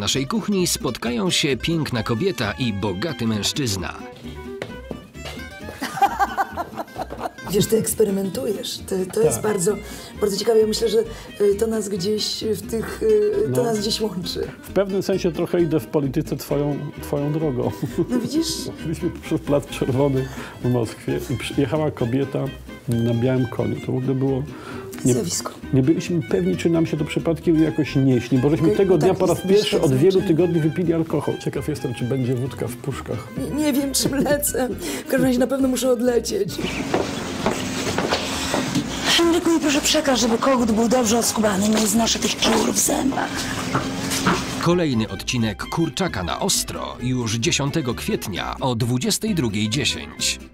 naszej kuchni spotkają się piękna kobieta i bogaty mężczyzna. Wiesz, ty eksperymentujesz. Ty, to jest Tak. bardzo, bardzo ciekawe. Ja myślę, że y, to nas gdzieś w tych, y, to No. nas gdzieś łączy. W pewnym sensie trochę idę w polityce twoją, twoją drogą. No widzisz? Byliśmy przez Plac Czerwony w Moskwie i przyjechała kobieta na białym koniu. To w ogóle było... Nie, Zjawisko. nie byliśmy pewni, czy nam się to przypadkiem jakoś nie śni, bo żeśmy tego no dnia tak, po raz pierwszy od wielu tygodni wypili alkohol. Ciekaw jestem, czy będzie wódka w puszkach. Nie, nie wiem, czym lecę. W każdym razie na pewno muszę odlecieć. Henryku, i proszę przekaż, żeby kogut był dobrze oskubany. Nie znoszę tych kiur w zębach. Kolejny odcinek Kurczaka na ostro już 10 kwietnia o 22.10.